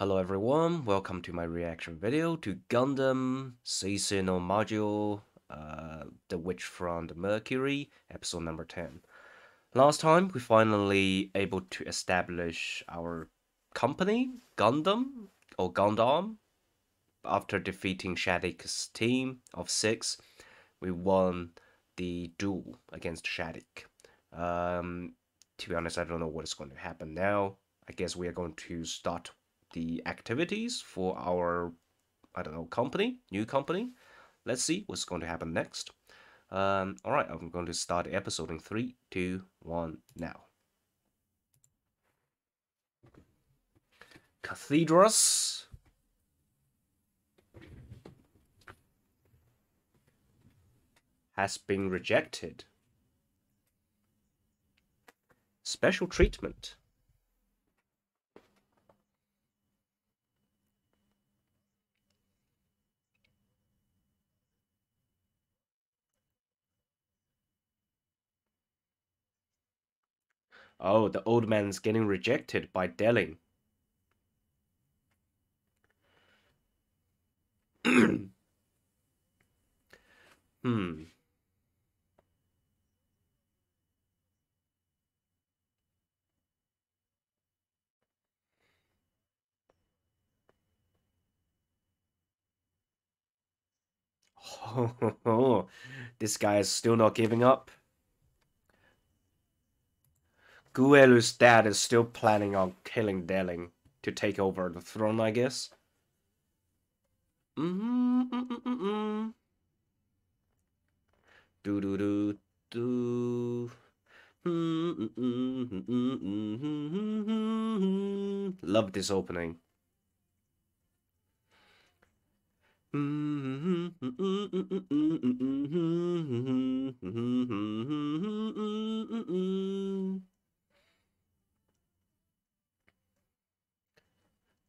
Hello everyone, welcome to my reaction video to Gundam Seasonal Module uh, The Witch from the Mercury, episode number 10. Last time, we finally able to establish our company, Gundam, or Gundam. After defeating Shaddiq's team of six, we won the duel against Shaddiq. Um, to be honest, I don't know what is going to happen now. I guess we are going to start the activities for our, I don't know, company, new company. Let's see what's going to happen next. Um, all right, I'm going to start the episode in three, two, one, now. Cathedras. Has been rejected. Special treatment. Oh, the old man's getting rejected by Delling. hmm. Oh, this guy is still not giving up. Guelu's dad is still planning on killing Delling to take over the throne, I guess. Mm -hmm, mm -mm do do do do. Love this opening.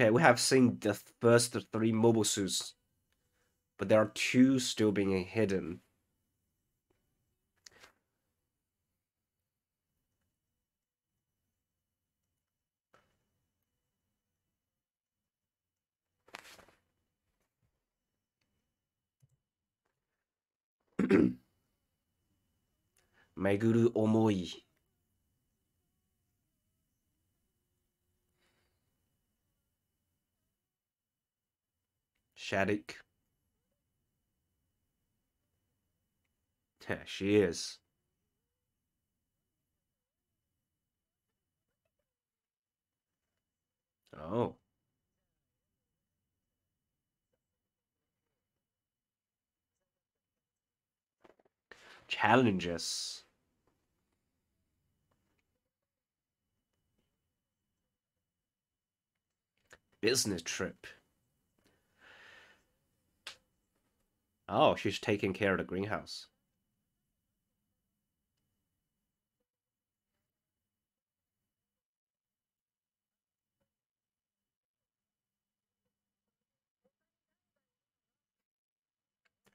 Okay, we have seen the first three mobile suits, but there are two still being hidden. Meguru Omoi. Shaddiq. Yeah, she is. Oh. Challenges. Business trip. Oh, she's taking care of the greenhouse.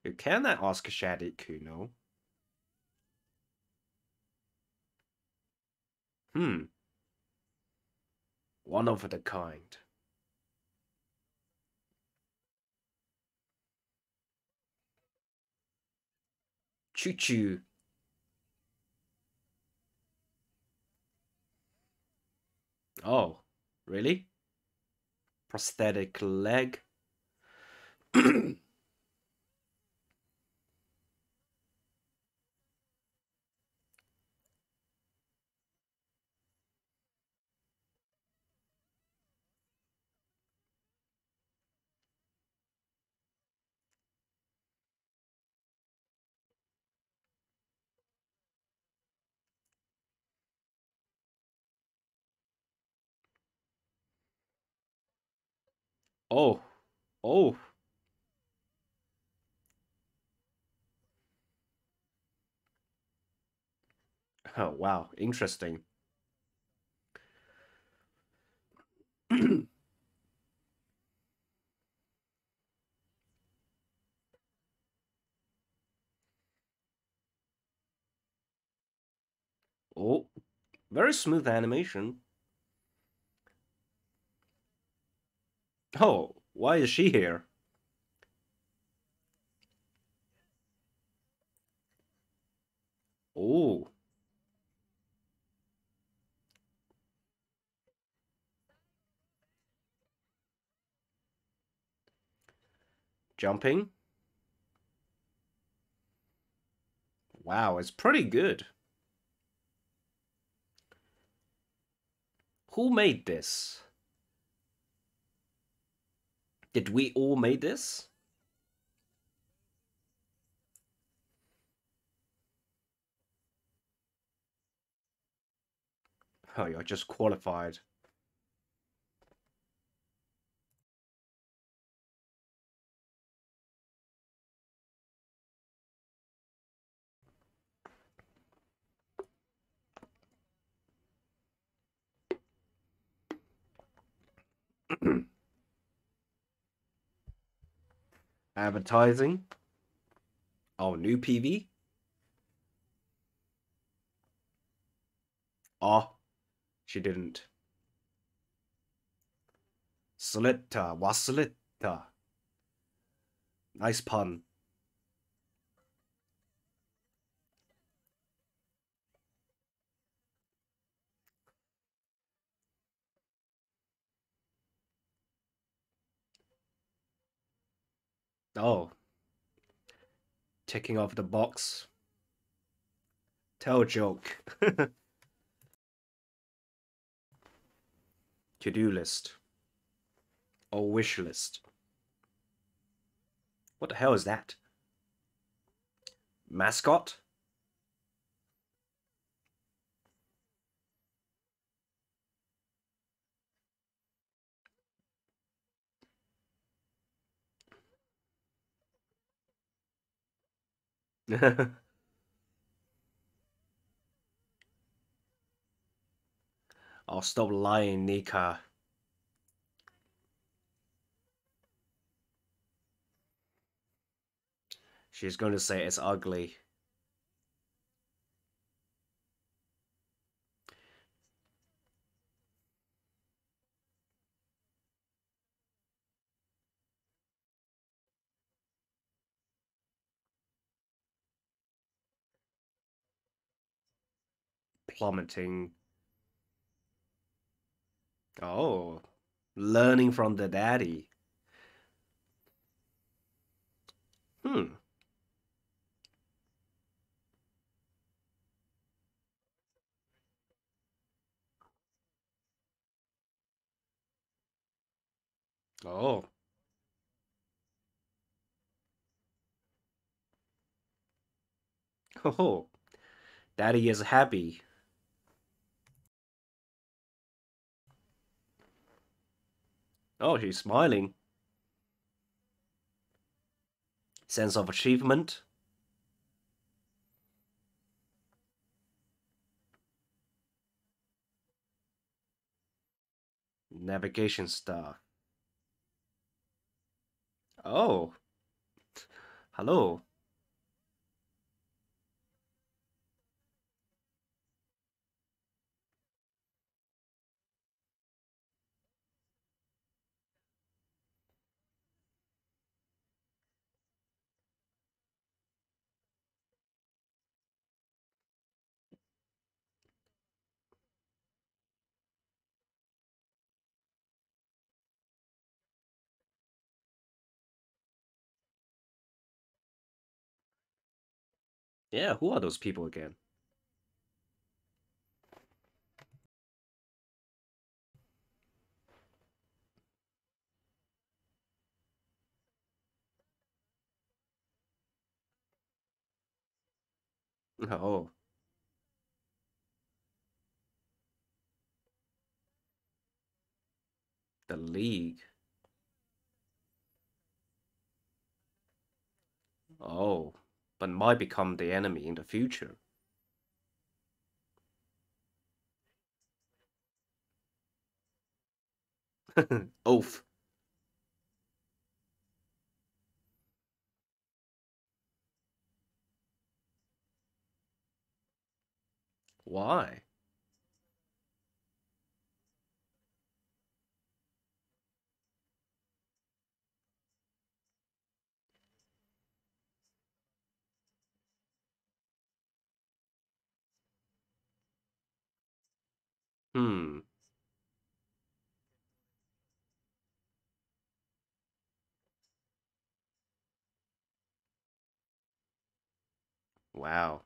You cannot ask Shaddiq, you know. Hmm. One of the kind. Choo choo. Oh, really? Prosthetic leg? Oh, oh. Oh, wow, interesting. oh, very smooth animation. Oh, why is she here? Oh. Jumping. Wow, it's pretty good. Who made this? Did we all made this? Oh, you're just qualified. Advertising. our new PV? Oh, ah, she didn't. Slitta, waslitta. Nice pun. Oh. Ticking off the box. Tell joke. To-do list. Or wish list. What the hell is that? Mascot? I'll stop lying, Nika. She's going to say it's ugly. Plummeting. Oh, learning from the daddy. Hmm. Oh. Oh. Daddy is happy. Oh, she's smiling. Sense of achievement. Navigation star. Oh. Hello. Yeah, who are those people again? Oh. The league. Oh but might become the enemy in the future. Oath. Why? Hmm. Wow.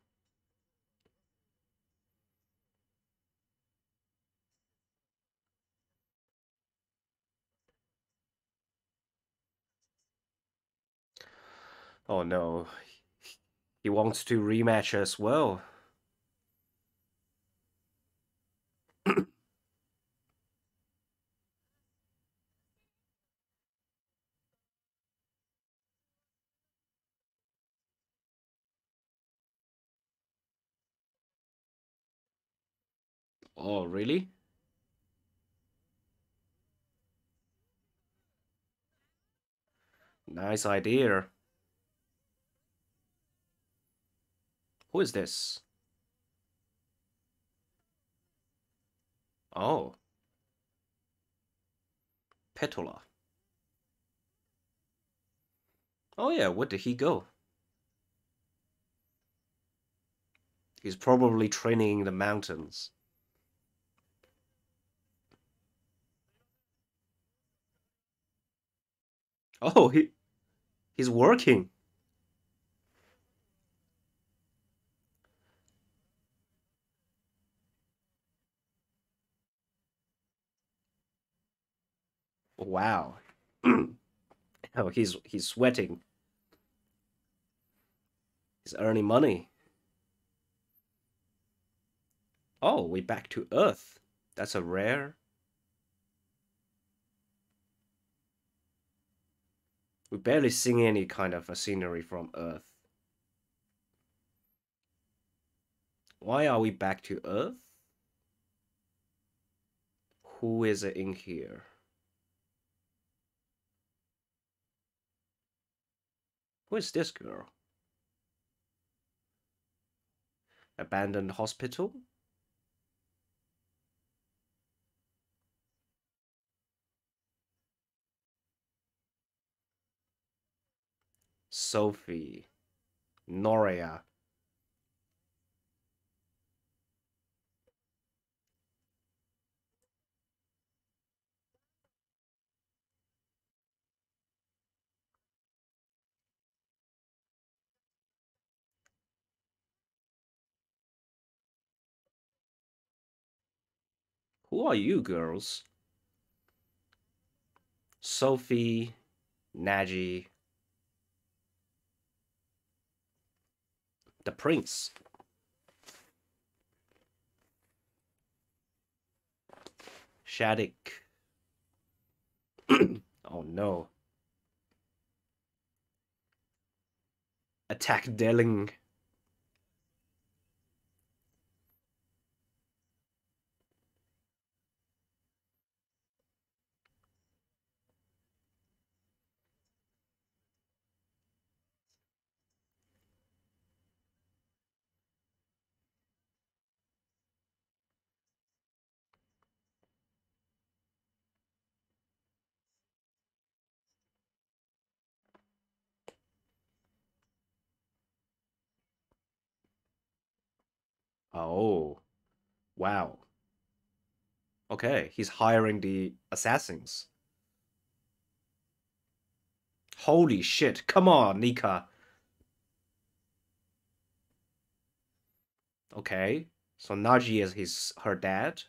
Oh no. He wants to rematch as well. oh, really? Nice idea. Who is this? Oh. Petola. Oh yeah, where did he go? He's probably training in the mountains. Oh, he he's working. Wow. oh, he's he's sweating. He's earning money. Oh, we back to Earth. That's a rare. We barely see any kind of a scenery from Earth. Why are we back to Earth? Who is in here? Who is this girl? Abandoned hospital? Sophie. Norea. Who are you girls? Sophie, Naji, the prince. Shaddiq. oh no. Attack Delling. Oh, wow. Okay, he's hiring the assassins. Holy shit, come on, Nika. Okay, so Naji is his her dad.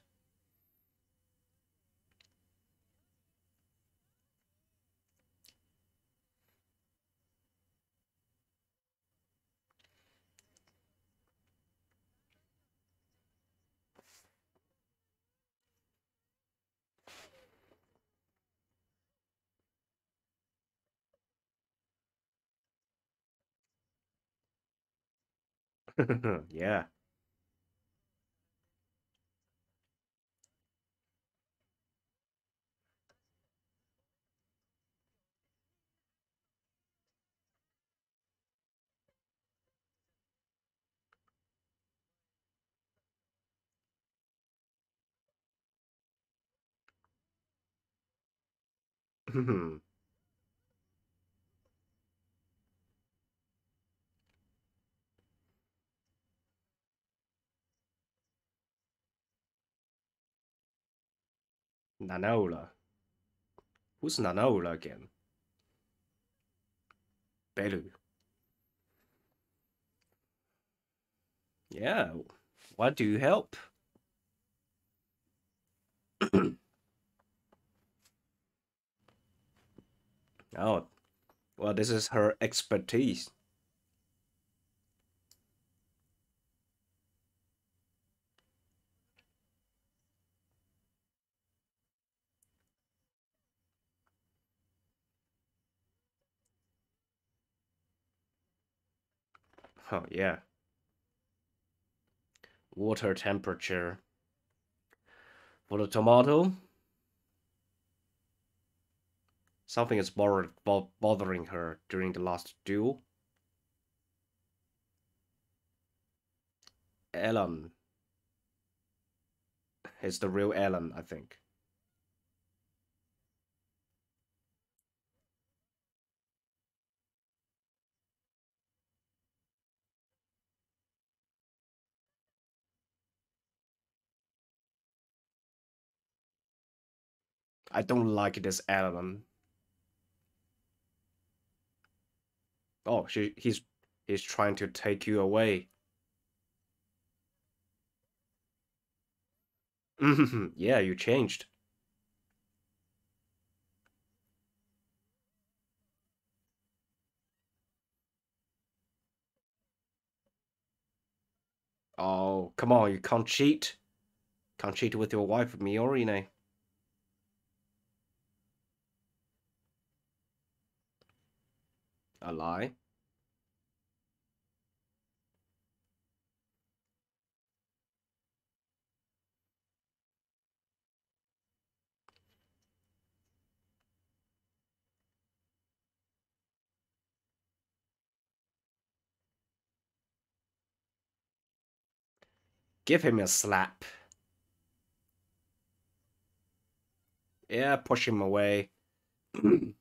yeah. Hmm. Nanola. Who's Nanola again? Belu. Yeah. why do you help? oh, well, this is her expertise. Oh, yeah. Water temperature. For the tomato, something is bothering her during the last duel. Elan is the real Elan, I think. I don't like this element. Oh, she, he's he's trying to take you away. yeah, you changed. Oh, come on, you can't cheat. Can't cheat with your wife, Miorine. A lie? Give him a slap. Yeah, push him away.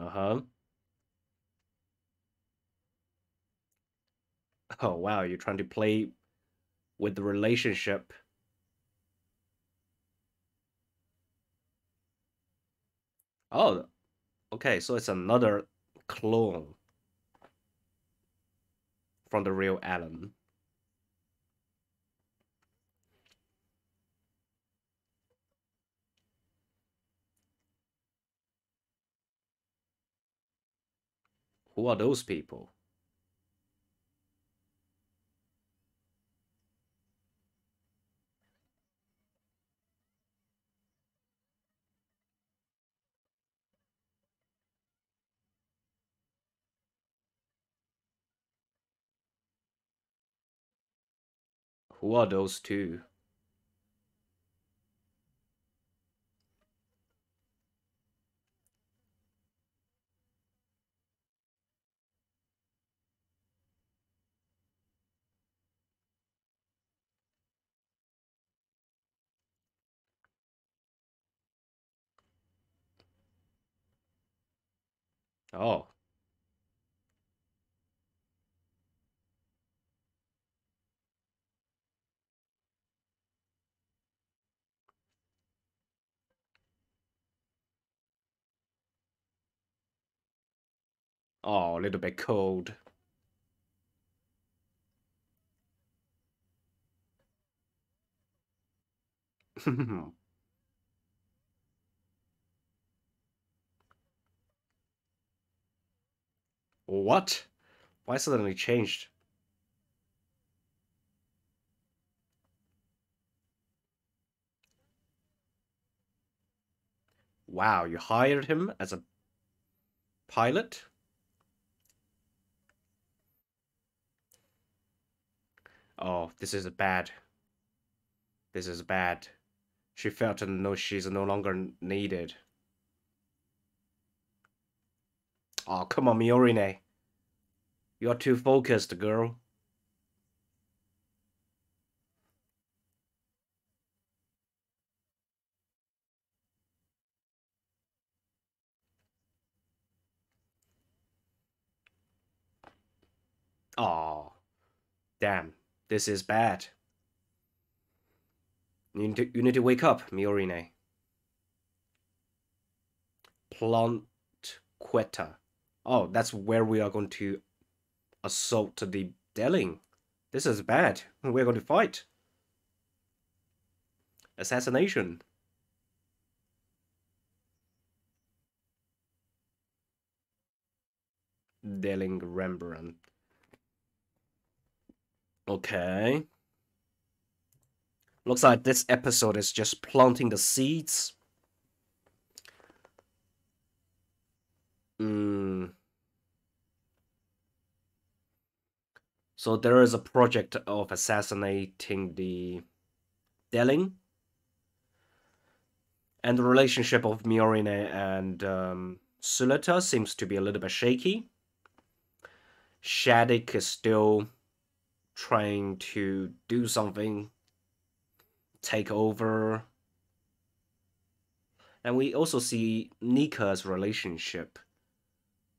uh-huh. Oh, wow, you're trying to play with the relationship. Oh, okay, so it's another clone from the real Elan. Who are those people? Who are those two? Oh. Oh, a little bit cold. Oh. What? Why suddenly changed? Wow, you hired him as a pilot? Oh, this is bad. This is bad. She felt and no she's no longer needed. Oh, come on, Miorine. You're too focused, girl. Oh, damn. This is bad. You need to, you need to wake up, Miorine. Plant Quetta. Oh, that's where we are going to assault the Delling. This is bad. We're going to fight. Assassination. Delling Rembran. Okay. Looks like this episode is just planting the seeds. Hmm. So there is a project of assassinating the Delling. And the relationship of Miorine and um, seems to be a little bit shaky. Shaddiq is still trying to do something, take over. And we also see Nika's relationship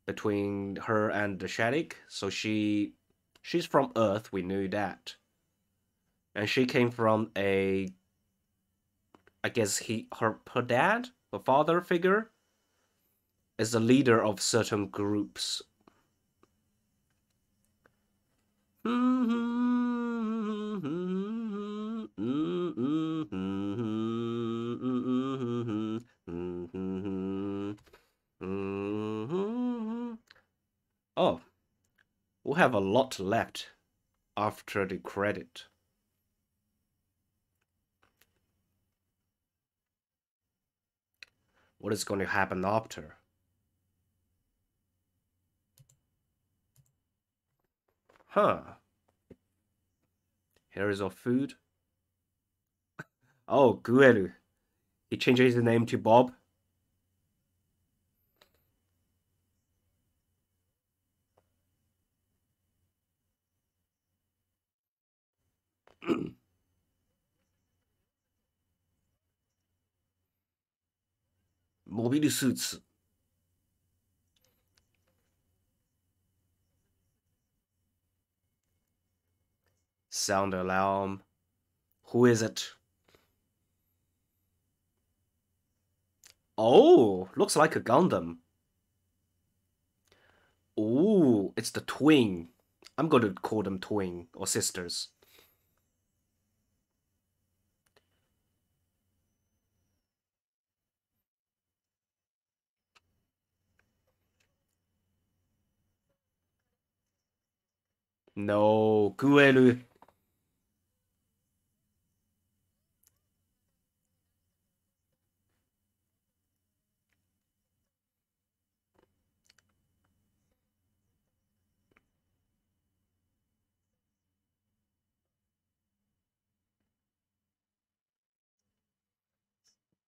between her and the Shaddiq. So she she's from Earth, we knew that. And she came from a I guess he her her dad, her father figure, is the leader of certain groups Oh, we have a lot left after the credit. What is going to happen after? Huh. Here is our food. Oh, Guelu. He changes his name to Bob. Mobile suits. Sound alarm. Who is it? Oh, looks like a Gundam. Oh, it's the twin. I'm going to call them twin or sisters. No, Guelu.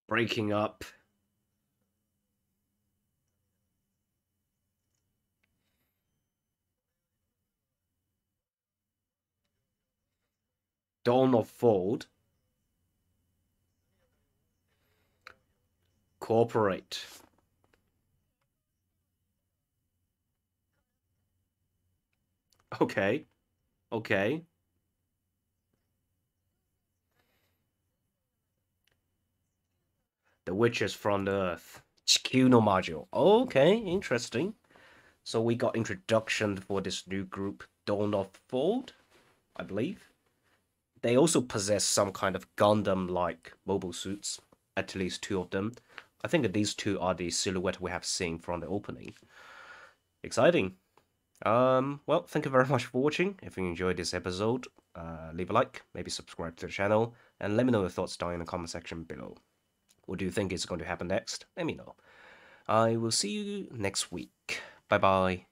breaking up. Dawn of Fold. Cooperate. Okay. Okay. The Witches from the Earth. Chikuno module. Okay, interesting. So we got introduction for this new group, Dawn of Fold, I believe. They also possess some kind of Gundam-like mobile suits, at least two of them. I think these two are the silhouette we have seen from the opening. Exciting. Um, well, thank you very much for watching. If you enjoyed this episode, uh, leave a like, maybe subscribe to the channel, and let me know your thoughts down in the comment section below. What do you think is going to happen next? Let me know. I will see you next week. Bye bye.